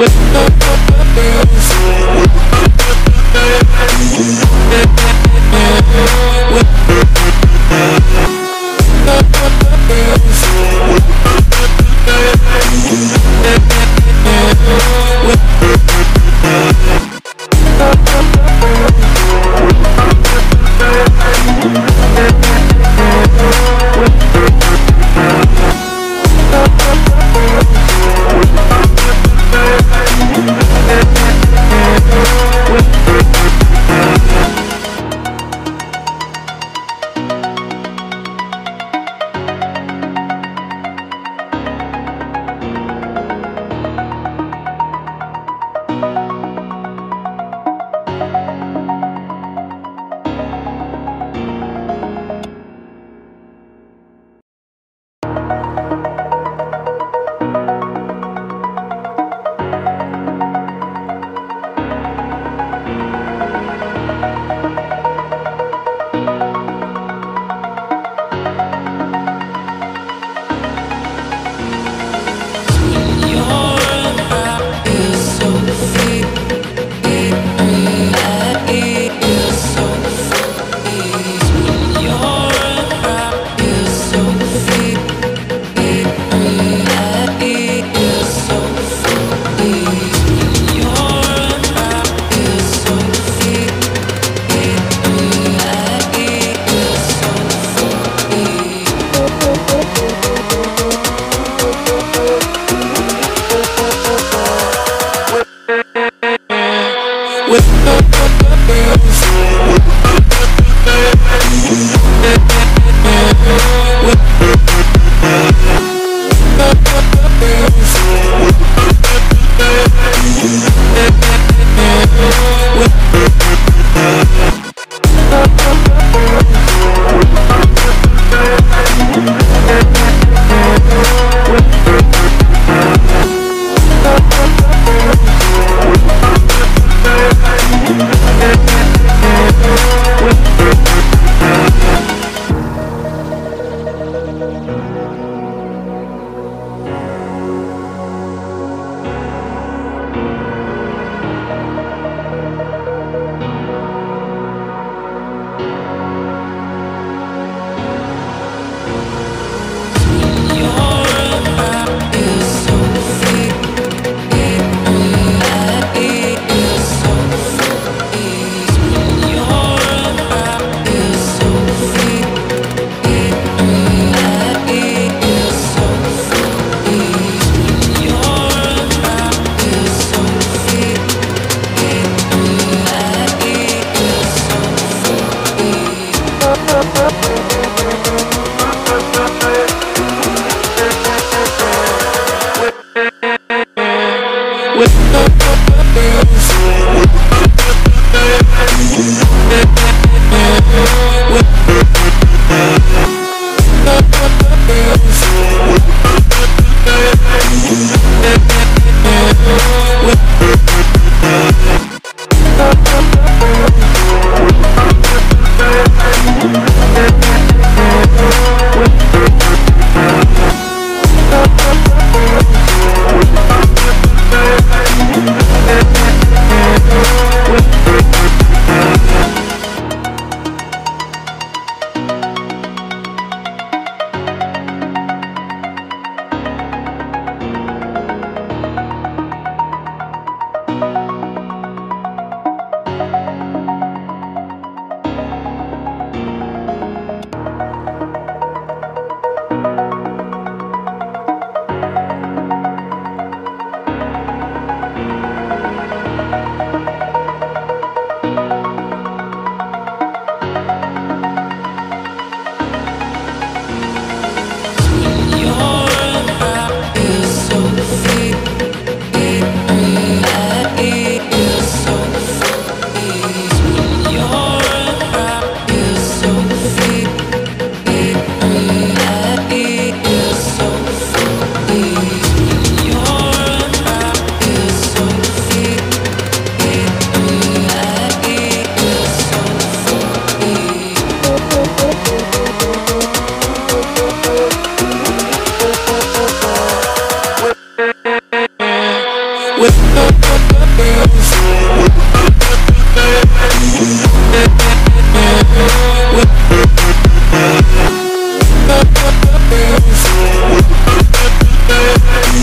with the.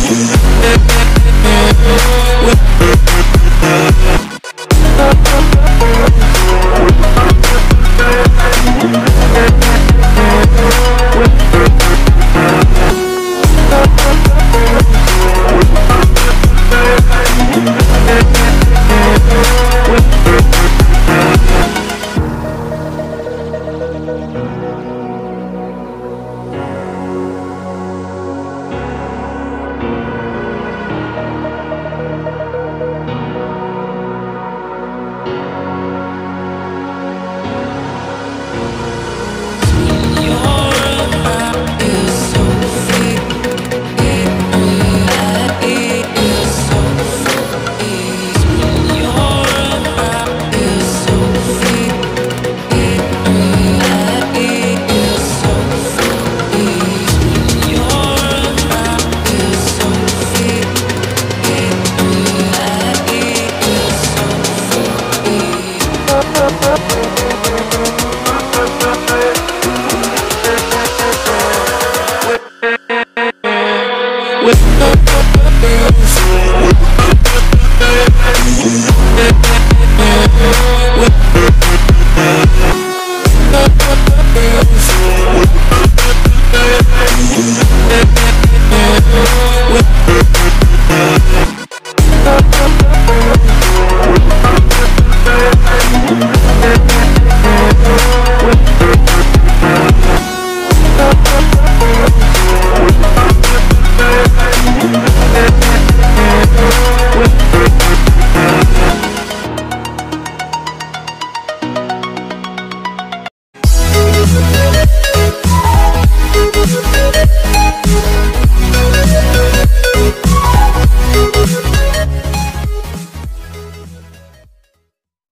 We.